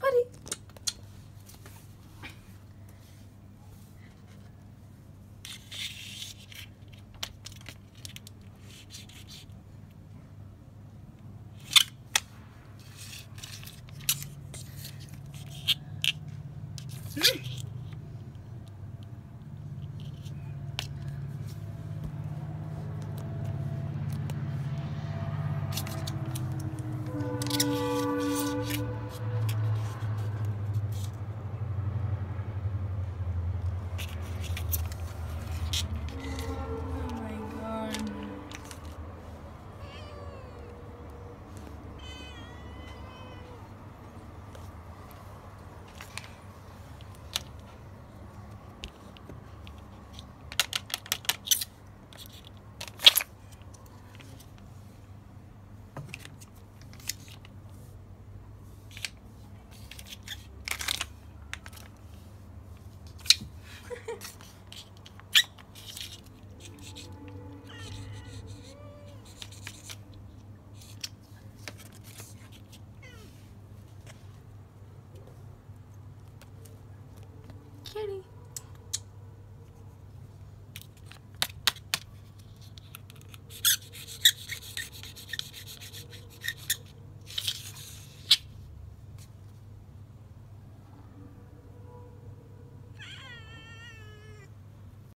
Buddy. Mm. Kitty.